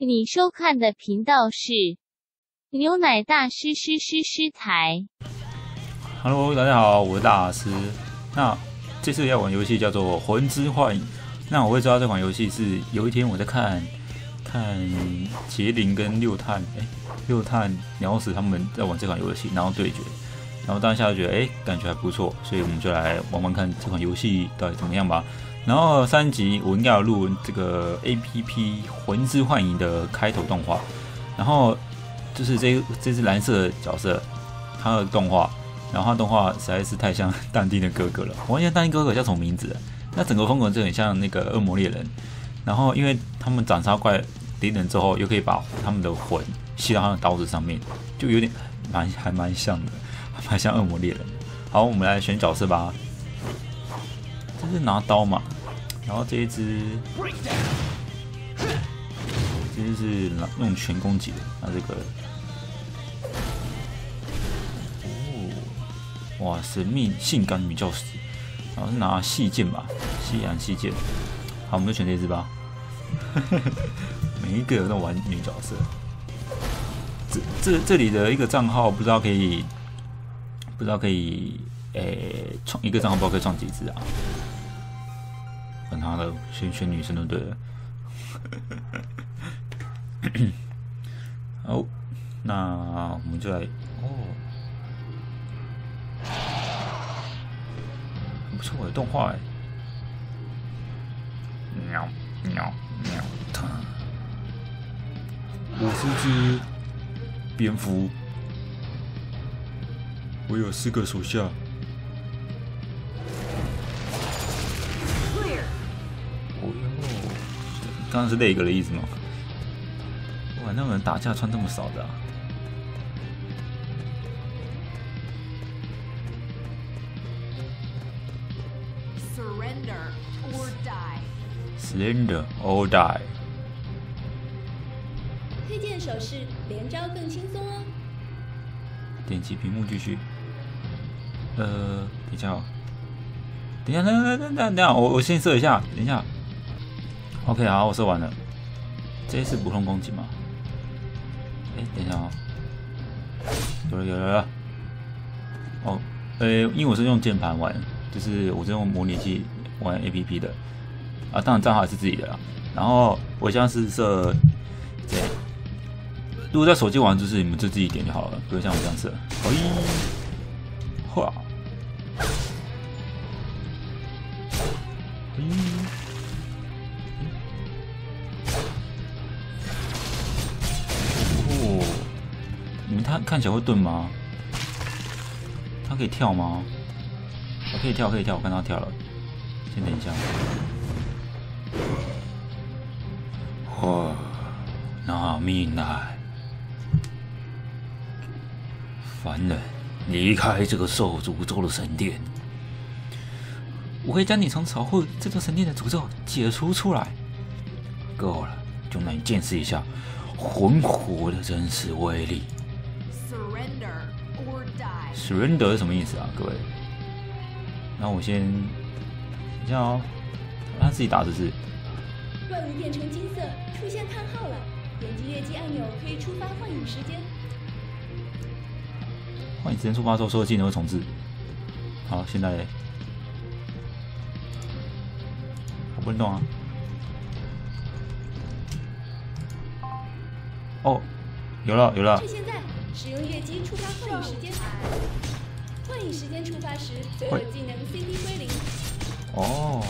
你收看的频道是牛奶大师师师师台。Hello，大家好，我是大师。那这次要玩游戏叫做《魂之幻影》。那我会知道这款游戏是有一天我在看看杰林跟六探，哎、六探鸟屎他们在玩这款游戏，然后对决，然后当下就觉得哎、感觉还不错，所以我们就来玩玩看这款游戏到底怎么样吧。然后三集我应该有录这个 A P P《魂之幻影》的开头动画，然后就是这这只蓝色的角色，它的动画。然后他动画实在是太像 淡定的哥哥了，我忘记淡定哥哥叫什么名字。那整个风格就很像那个恶魔猎人。然后因为他们斩杀怪敌人之后，又可以把他们的魂吸到他的刀子上面，就有点蛮还蛮像的，还蛮像恶魔猎人。好，我们来选角色吧。这是拿刀嘛，然后这一只，这只是拿用拳攻击的，那这个。哇，神秘性感女教师，然后是拿细剑吧，西洋细剑。好，我们就选这只吧。每一个都玩女角色。这这这里的一个账号不知道可以，不知道可以，诶、创一个账号不知道可以创几只啊？管他的，选选女生就对了。好，那我们就来哦。不错的动画哎，喵喵喵！我是只蝙蝠，我有四个手下。刚刚是那个的意思吗？哇，那个人打架穿这么少的啊！Surrender or die. Slender or die。推荐手势连招更轻松哦。点击屏幕继续。呃，等一下哦，等一下，等等一下，等下，我我先设一下，等一下。OK，好，我设完了。这是普通攻击吗？哎，等一下哦。有了，有了，有了。哦，呃，因为我是用键盘玩，就是我是用模拟器玩 APP 的。啊，当然账号也是自己的啦。然后我现在是设这。如果在手机玩，就是你们就自己点就好了，不会像我这样设。哎，嚯！哎，看起来会盾吗？他可以跳吗？我可以跳，可以跳，我看到跳了。先等一下。哇，那命来！凡人，离开这个受诅咒的神殿，我会将你从守护这座神殿的诅咒解除出来。够了，就让你见识一下魂火的真实威力。Surrender 是什么意思啊，各位？那我先，等一下哦，他自己打字是怪物变成金色，出现叹号了。点击跃击按钮可以触发幻影时间。幻影时间触发之后，所有技能会重置。好，现在我不能动啊。哦，有了有了是，现在，使用跃击触发幻影时间。幻影时间触发时，所有技能 CD 归零。哦，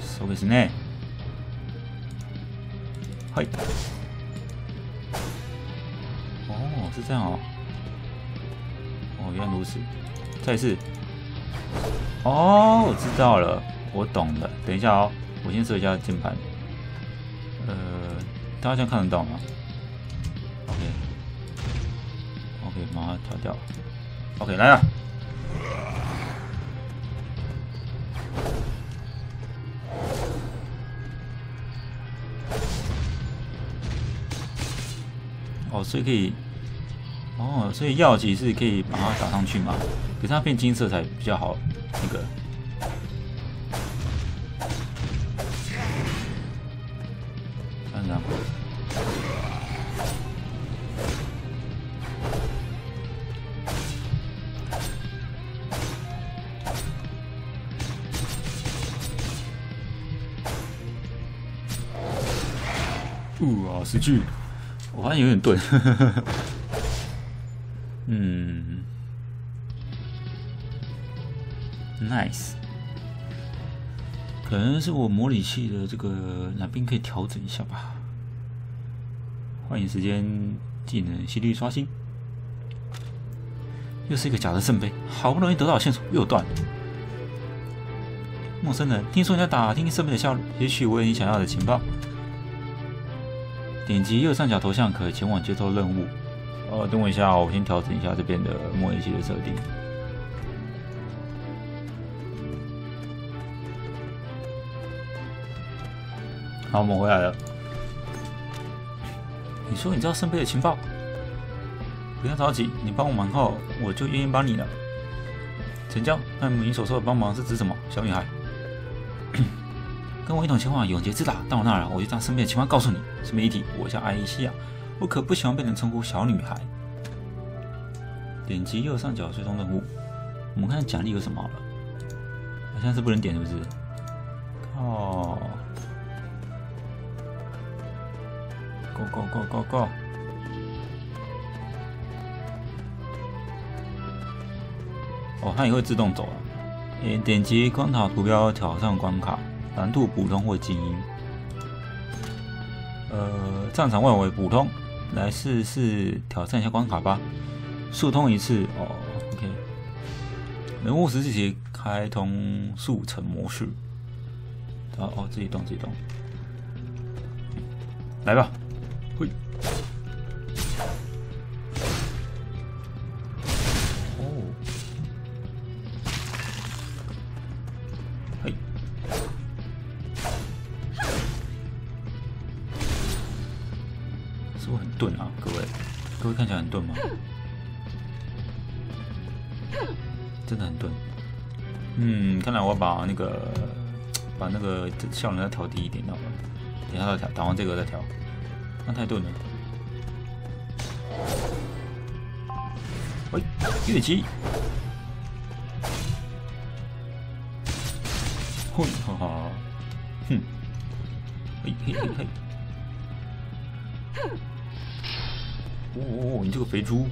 そうですね。はい。哦，是这样哦。哦，原来如此。再一次。哦，我知道了，我懂了。等一下哦，我先设一下键盘。呃，大家这样看得到吗 可以马上调掉。OK，来了。哦，所以可以，哦，所以药剂是可以把它打上去嘛？给它变金色才比较好，那个呜啊，失去！我发现有点钝。嗯，nice。可能是我模拟器的这个哪边可以调整一下吧。欢迎时间技能犀利刷新，又是一个假的圣杯，好不容易得到线索又断了。陌生人，听说你在打听圣杯的下落，也许我有你想要的情报。点击右上角头像可前往接受任务。呃，等我一下，我先调整一下这边的模拟器的设定。好，我们回来了。你说你知道圣杯的情报？不要着急，你帮我忙后，我就愿意帮你了。成交。那你所说的帮忙是指什么，小女孩？跟我一同前往永劫之塔。到我那儿，我就将身边的情况告诉你。是媒体，我叫艾伊西亚，我可不喜欢被人称呼小女孩。点击右上角最终任务，我们看奖励有什么好了。好像是不能点，是不是？哦。Go go go go go！哦，它也会自动走啊。点点击关卡图标挑战关卡，难度普通或精英。呃，战场外围普通，来试试挑战一下关卡吧。速通一次哦，OK。人物实际题开通速成模式。哦哦，自己动自己动，来吧。这个效能再调低一点，等下再调，打完这个再调。那太钝了。喂，越级！嘿，哈哈，哼！嘿嘿嘿嘿！哦，你这个肥猪！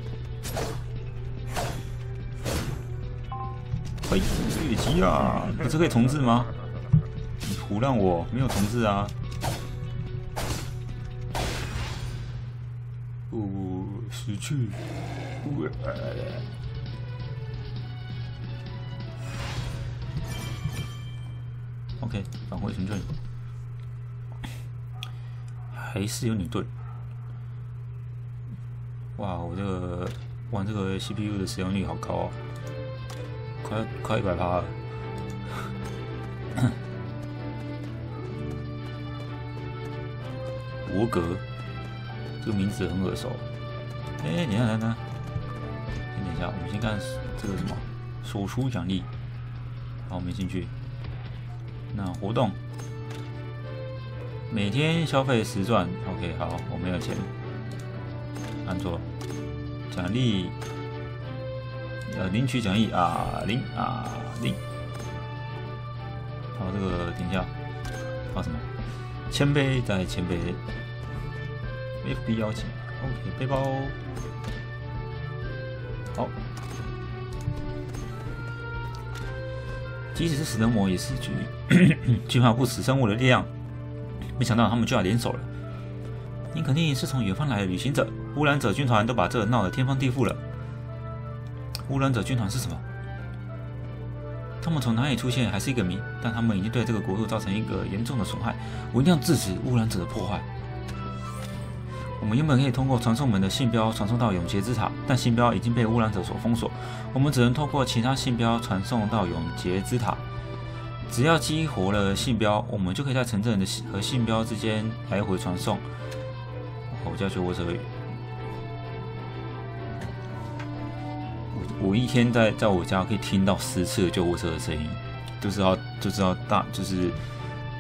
嘿，越级啊！不是可以重置吗？你胡乱我，没有同志啊！失去。OK，返回城镇。还是有点钝。哇，我这个玩这个 CPU 的使用率好高哦，快快一百趴了。博格。这个名字很耳熟，哎，等下，等下，先等一下，我们先看这个什么手书奖励，好，没兴趣。那活动，每天消费十钻，OK，好，我没有钱，按错，奖励，呃，领取奖励。啊，零啊零，好，这个等一下，好什么？谦卑再谦卑。FB 邀请，OK，背包，好。即使是死人魔，也是具具化不死生物的力量。没想到他们就要联手了。你肯定是从远方来的旅行者。污染者军团都把这闹得天翻地覆了。污染者军团是什么？他们从哪里出现还是一个谜。但他们已经对这个国度造成一个严重的损害。我一定要制止污染者的破坏。我们原本可以通过传送门的信标传送到永劫之塔，但信标已经被污染者所封锁，我们只能通过其他信标传送到永劫之塔。只要激活了信标，我们就可以在城镇的和信标之间来回传送。我叫去卧车语。我一天在在我家可以听到十次救护车的声音，就知道就知道大就是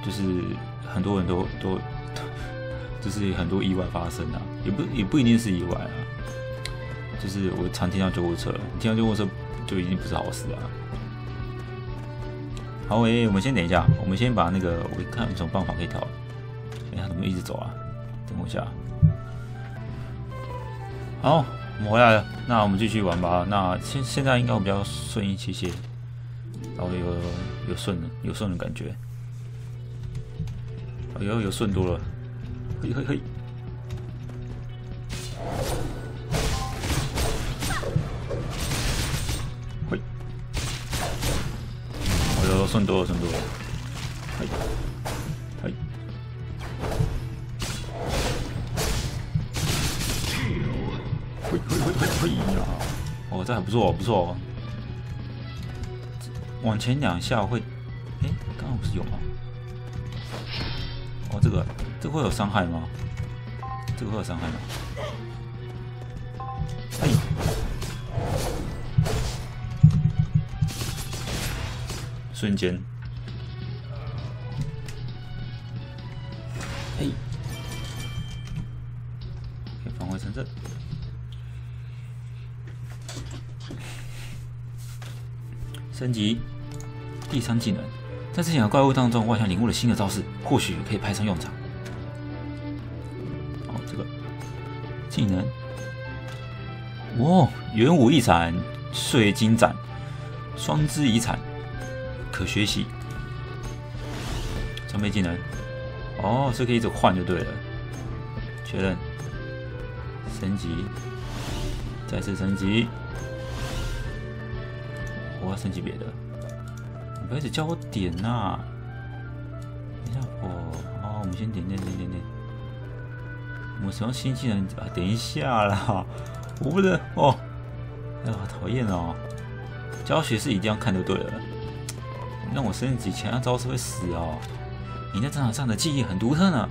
就是很多人都都。就是很多意外发生啊，也不也不一定是意外啊，就是我常听到救护车，听到救护车就已经不是好事啊。好，喂，我们先等一下，我们先把那个我看有什么办法可以逃。哎呀，怎么一直走啊？等我一下。好，我们回来了，那我们继续玩吧。那现现在应该会比较顺一些些，然后有有顺了，有顺的感觉，有有顺多了，嘿嘿嘿。嘿，哦哟，顺多了，顺多了，这还不错，不错哦。往前两下会，哎，刚刚不是有吗？哦，这个这个会有伤害吗？这个会有伤害吗？哎，瞬间，升级第三技能，在之前的怪物当中，我好像领悟了新的招式，或许可以派上用场。哦，这个技能，哦，元武一闪，碎金斩，双之遗产，可学习。装备技能，哦，这可以一直换就对了。确认，升级，再次升级。我要升级别的，你不要一直叫我点呐、等一下，哦，我们先点点点点点。我们使用新技能啊，等一下啦，我不能哦，哎呀，好讨厌哦！教学是一定要看就对了，让我升级前要招式会死哦。你在战场上的记忆很独特呢，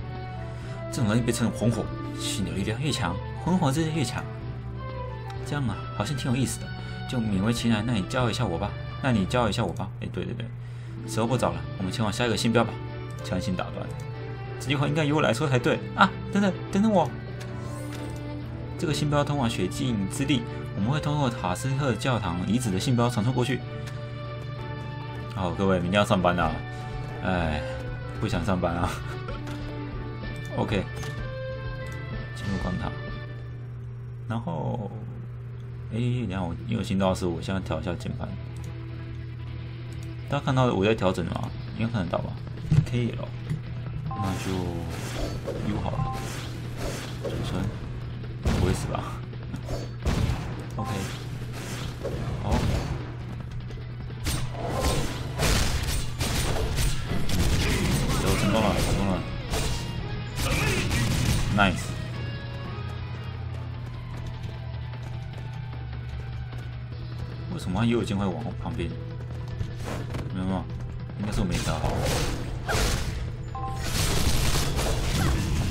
这种人被称为红火，吸引力量越强，红火之力越强。这样啊，好像挺有意思的。就勉为其难，那你教一下我吧。那你教一下我吧。哎，对对对，时候不早了，我们前往下一个信标吧。强行打断，这句话应该由我来说才对啊！等等，等等我。这个信标通往雪境之地，我们会通过塔斯特教堂遗址的信标传送过去。好，各位，明天要上班啦。哎，不想上班啊。OK，进入广场，然后。哎，你看我，因为新刀是，我现在调一下键盘。大家看到我在调整吗？应该看得到吧？可以了，那就又好了。为什么右键会往旁边？没有吗？应该是我没调好。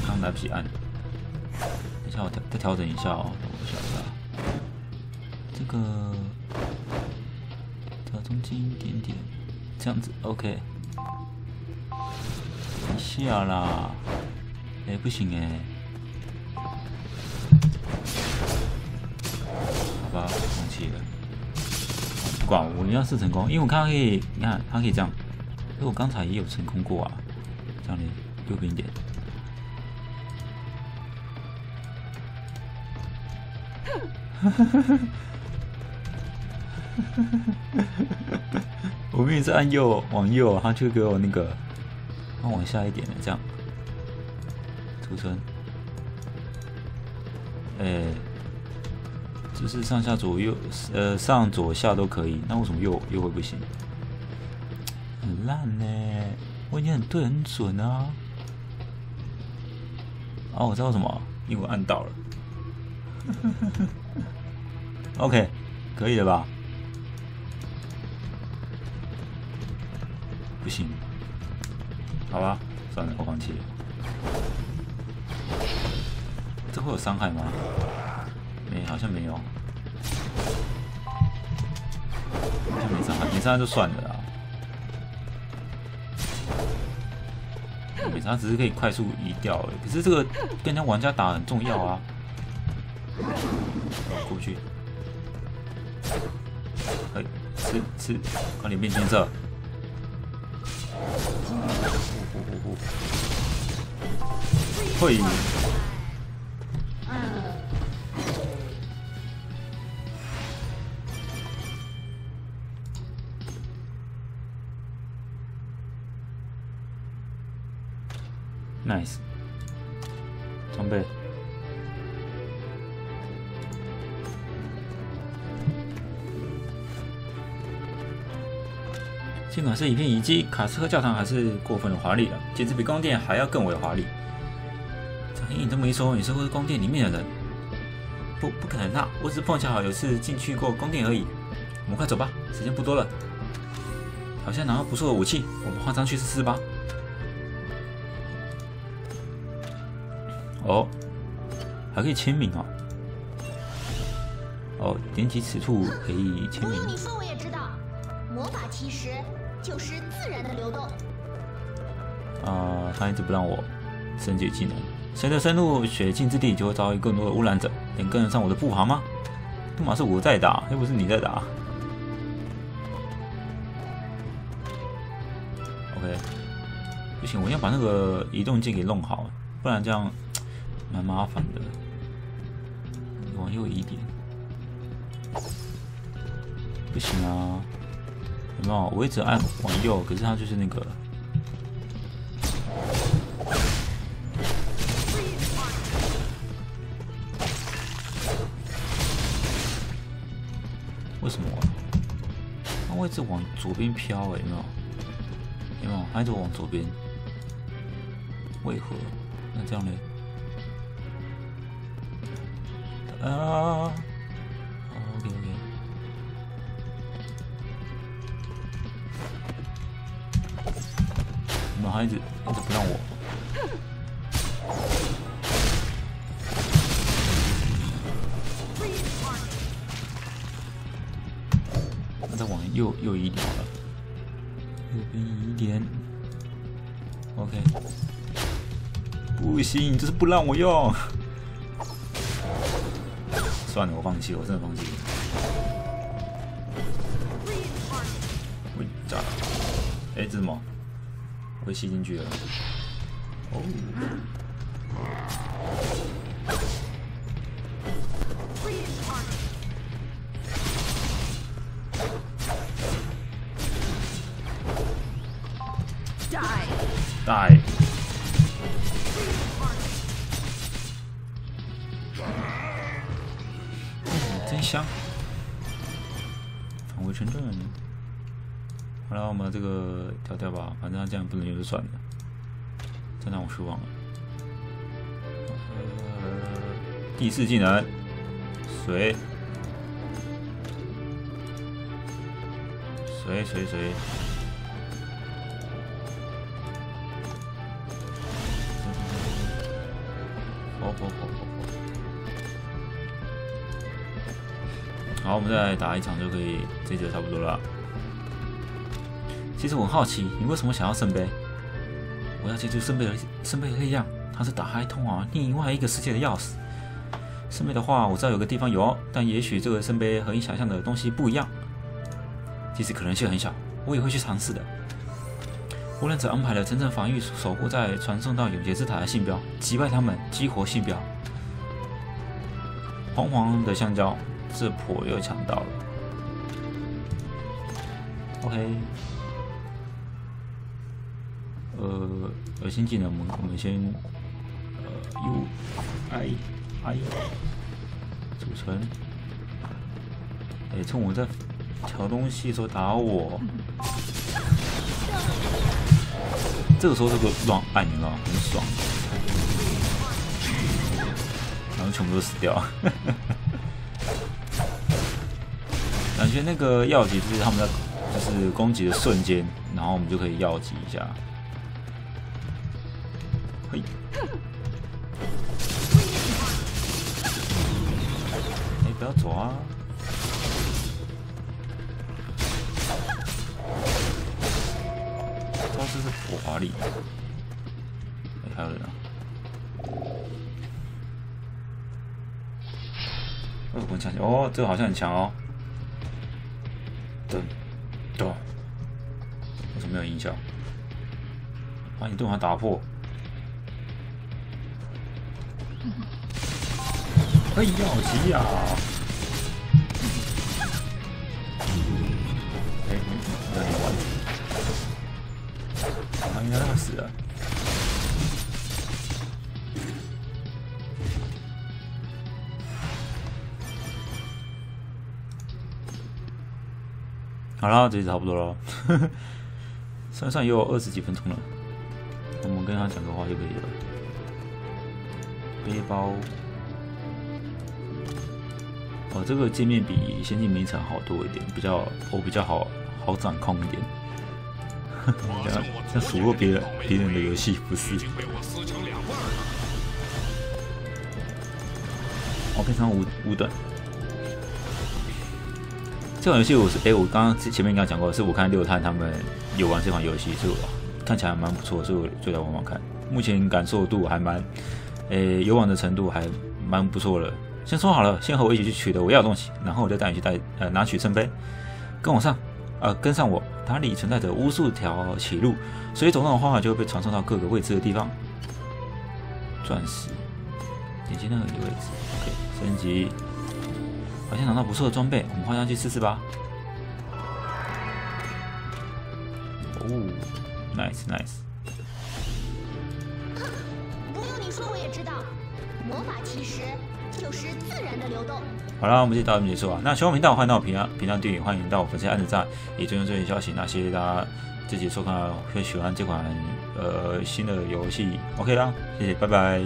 刚来不及按。等一下，我调再调整一下哦。等我一下。这个调中间一点点，这样子 OK。等一下啦。哎，不行哎。好吧，放弃了。不管我一样是成功，因为我看到可以，你看它可以这样，因为我刚才也有成功过啊，这样的右边一点。我明明是按右往右，它就给我那个按往下一点的这样，储存，哎。就是上下左右，呃，上左下都可以，那为什么右右会不行？很烂呢，我已经很对很准啊。哦，我知道什么，因为我按到了。OK，可以了吧？不行，好吧，算了，我放弃了。这会有伤害吗？没，好像没有，好像没伤害，没伤害就算了啦。没差，只是可以快速移掉而已。可是这个跟人家玩家打很重要啊。过不去。哎，吃吃，快点变金色。呼呼呼呼会。一片遗迹，卡斯克教堂还是过分的华丽了，简直比宫殿还要更为华丽。听你这么一说，你是会宫殿里面的人？不，不可能啊！我只是碰巧有次进去过宫殿而已。我们快走吧，时间不多了。好像拿到不错的武器，我们换上去试试吧。哦，还可以签名哦。哦，点击此处可以签名。不用你说，我也知道，魔法其实就是自然的流动。啊，他一直不让我升级技能。随着深入雪境之地，就会遭遇更多的污染者。能跟得上我的步伐吗？他妈是我在打，又不是你在打。OK，不行，我要把那个移动键给弄好，不然这样。蛮麻烦的，往右移点，不行啊！有没有？我一直按往右，可是它就是那个，为什么？它位置往左边飘，哎，有没有？有没有？它一直往左边，为何？那这样呢？啊怎么一直一直不让我？那再往右右移点了，右边移点，OK，不行，这是不让我用。算了，我放弃，我真的放弃。喂，炸了！哎，这什么？会吸进去了。哦。Die！Die！香，返回城镇。好了，我们这个跳跳吧，反正这样不能用就算了，真让我失望了。第四技能，谁？谁谁谁，好好好好。好，我们再打一场就可以，这就差不多了。其实我很好奇，你为什么想要圣杯？我要借助圣杯的圣杯的力量，它是打开通往另外一个世界的钥匙。圣杯的话，我知道有个地方有，但也许这个圣杯和你想象的东西不一样。即使可能性很小，我也会去尝试的。无论者安排了真正防御守护在传送到永劫之塔的信标，击败他们，激活信标。黄黄的香蕉。这波又抢到了，OK，呃，有新技能，我们我们先呃 U I I 组成，哎，趁我在调东西的时候打我，这个时候这个乱按，你知道吗？很爽，然后全部都死掉。感觉那个药剂就是他们在就是攻击的瞬间，然后我们就可以药剂一下。嘿，哎，不要走啊！招式是火华力。还有人啊。哦，我强哦，这个好像很强哦。噔噔，为什么没有音效？把你盾牌打破！哎呀，好急呀！哎，那你完，他应该要死了。好了，这集差不多了，算算也有二十几分钟了，我们跟他讲个话就可以了。背包，哦，这个界面比《仙境迷城》好多一点，比较我比较好好掌控一点。像像 数落别人别人的游戏不是？我非常五五短。这款游戏我是哎，我刚刚前面跟他讲过，是我看六探他们有玩这款游戏，所以看起来蛮不错，所以我就来玩玩看。目前感受度还蛮，诶，游玩的程度还蛮不错的。先说好了，先和我一起去取得我要的东西，然后我再带你去带呃拿取圣杯。跟我上，呃，跟上我。塔里存在着无数条歧路，所以走动的话就会被传送到各个未知的地方。钻石，点击那个位置，OK，升级。好像拿到不错的装备，我们换上去试试吧。哦，nice nice。知道，魔法其实就是自然的流动。好了，我们这到这边结束啊。那喜欢频道欢迎到我频道频道订阅，欢迎到我粉丝按赞，也追踪最新消息。那谢谢大家这集收看，会喜欢这款呃新的游戏，OK 啦，谢谢，拜拜。